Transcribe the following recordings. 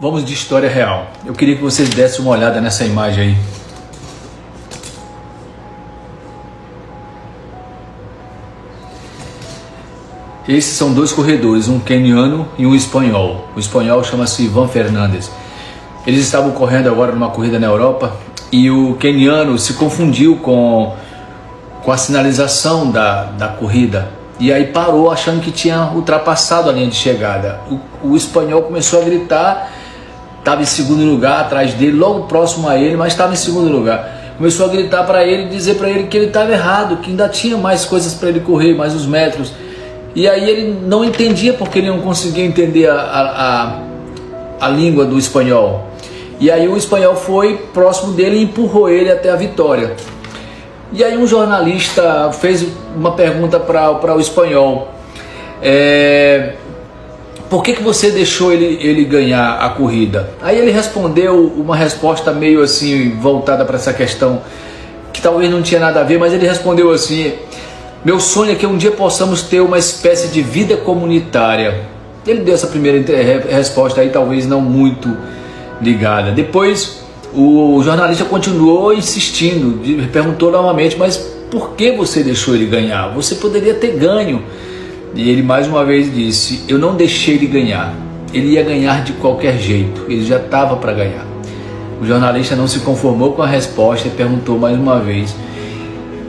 Vamos de história real. Eu queria que vocês dessem uma olhada nessa imagem aí. Esses são dois corredores, um keniano e um espanhol. O espanhol chama-se Ivan Fernandes. Eles estavam correndo agora numa corrida na Europa e o keniano se confundiu com, com a sinalização da, da corrida e aí parou achando que tinha ultrapassado a linha de chegada. O, o espanhol começou a gritar, estava em segundo lugar atrás dele, logo próximo a ele, mas estava em segundo lugar. Começou a gritar para ele, dizer para ele que ele estava errado, que ainda tinha mais coisas para ele correr, mais os metros. E aí ele não entendia porque ele não conseguia entender a, a, a, a língua do espanhol. E aí o espanhol foi próximo dele e empurrou ele até a vitória. E aí um jornalista fez uma pergunta para o espanhol. É, por que, que você deixou ele, ele ganhar a corrida? Aí ele respondeu uma resposta meio assim, voltada para essa questão, que talvez não tinha nada a ver, mas ele respondeu assim: Meu sonho é que um dia possamos ter uma espécie de vida comunitária. Ele deu essa primeira resposta aí, talvez não muito ligada. Depois o jornalista continuou insistindo, perguntou novamente, mas por que você deixou ele ganhar? Você poderia ter ganho. E ele mais uma vez disse: Eu não deixei ele ganhar. Ele ia ganhar de qualquer jeito, ele já estava para ganhar. O jornalista não se conformou com a resposta e perguntou mais uma vez: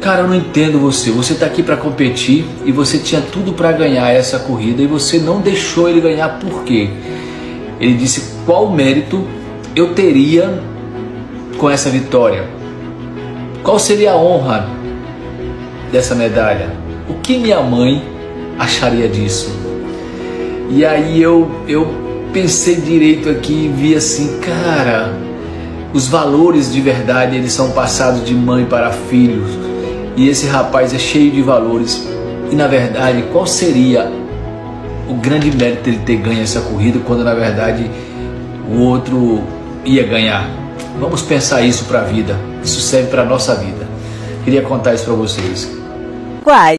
Cara, eu não entendo você. Você está aqui para competir e você tinha tudo para ganhar essa corrida e você não deixou ele ganhar por quê? Ele disse: Qual mérito eu teria com essa vitória? Qual seria a honra dessa medalha? O que minha mãe acharia disso? E aí eu, eu pensei direito aqui e vi assim, cara, os valores de verdade eles são passados de mãe para filhos. E esse rapaz é cheio de valores. E na verdade, qual seria o grande mérito dele ter ganho essa corrida quando na verdade o outro ia ganhar. Vamos pensar isso para a vida. Isso serve para a nossa vida. Queria contar isso para vocês. Quais?